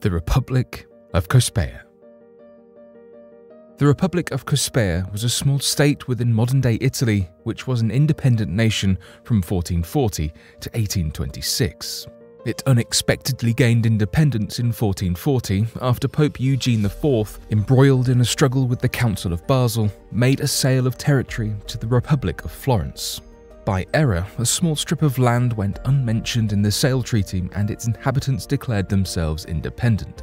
The Republic of Cospaia. The Republic of Cospaia was a small state within modern day Italy, which was an independent nation from 1440 to 1826. It unexpectedly gained independence in 1440 after Pope Eugene IV, embroiled in a struggle with the Council of Basel, made a sale of territory to the Republic of Florence. By error, a small strip of land went unmentioned in the sale treaty and its inhabitants declared themselves independent.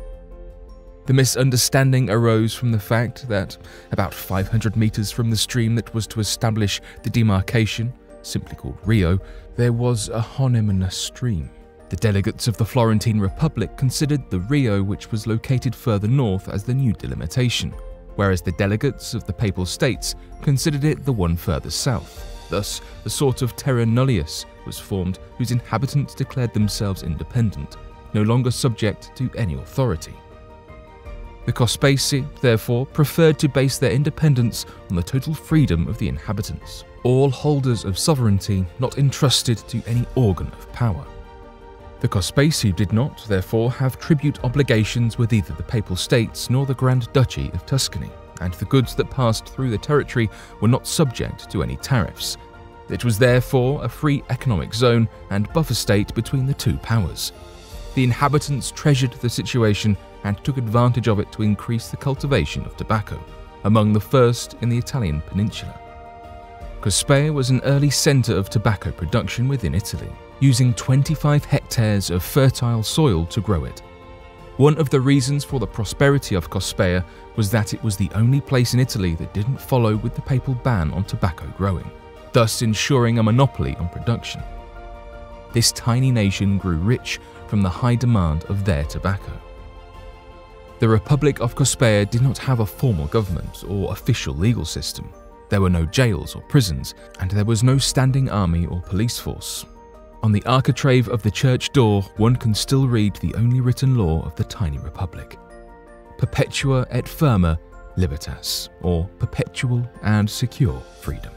The misunderstanding arose from the fact that, about 500 metres from the stream that was to establish the demarcation, simply called Rio, there was a homonymous stream. The delegates of the Florentine Republic considered the Rio which was located further north as the new delimitation, whereas the delegates of the Papal States considered it the one further south. Thus, a sort of terra nullius was formed whose inhabitants declared themselves independent, no longer subject to any authority. The Cospaci, therefore, preferred to base their independence on the total freedom of the inhabitants, all holders of sovereignty not entrusted to any organ of power. The Cospaci did not, therefore, have tribute obligations with either the Papal States nor the Grand Duchy of Tuscany and the goods that passed through the territory were not subject to any tariffs. It was therefore a free economic zone and buffer state between the two powers. The inhabitants treasured the situation and took advantage of it to increase the cultivation of tobacco, among the first in the Italian peninsula. Cospaia was an early centre of tobacco production within Italy, using 25 hectares of fertile soil to grow it. One of the reasons for the prosperity of Cospaia was that it was the only place in Italy that didn't follow with the papal ban on tobacco growing, thus ensuring a monopoly on production. This tiny nation grew rich from the high demand of their tobacco. The Republic of Cospaia did not have a formal government or official legal system. There were no jails or prisons, and there was no standing army or police force, on the architrave of the church door, one can still read the only written law of the tiny republic Perpetua et firma libertas, or perpetual and secure freedom.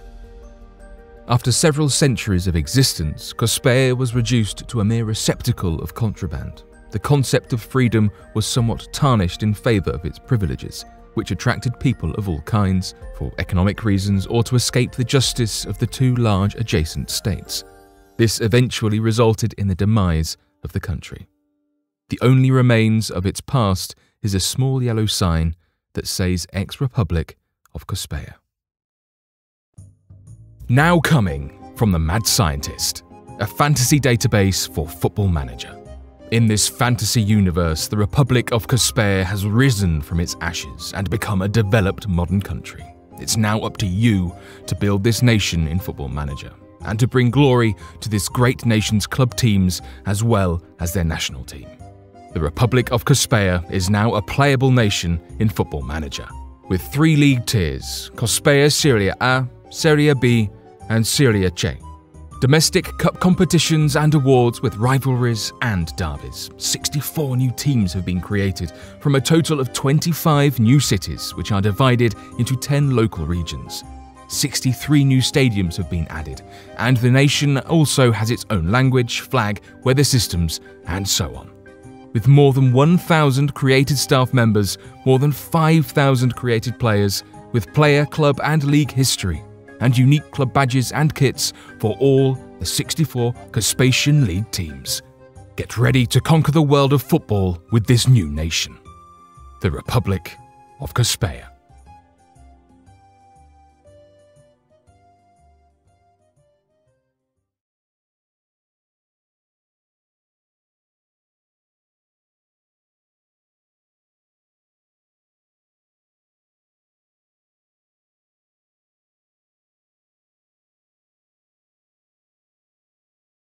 After several centuries of existence, Cospaia was reduced to a mere receptacle of contraband. The concept of freedom was somewhat tarnished in favour of its privileges, which attracted people of all kinds, for economic reasons or to escape the justice of the two large adjacent states. This eventually resulted in the demise of the country. The only remains of its past is a small yellow sign that says Ex Republic of Cospaia. Now coming from the Mad Scientist, a fantasy database for Football Manager. In this fantasy universe, the Republic of Cospaia has risen from its ashes and become a developed modern country. It's now up to you to build this nation in Football Manager and to bring glory to this great nation's club teams as well as their national team. The Republic of Cospaia is now a playable nation in Football Manager, with three league tiers Cospaia Serie A, Serie B, and Serie C. Domestic cup competitions and awards with rivalries and derbies. 64 new teams have been created from a total of 25 new cities, which are divided into 10 local regions. 63 new stadiums have been added, and the nation also has its own language, flag, weather systems, and so on. With more than 1,000 created staff members, more than 5,000 created players, with player, club, and league history, and unique club badges and kits for all the 64 Cospacian League teams. Get ready to conquer the world of football with this new nation, the Republic of Cospaia.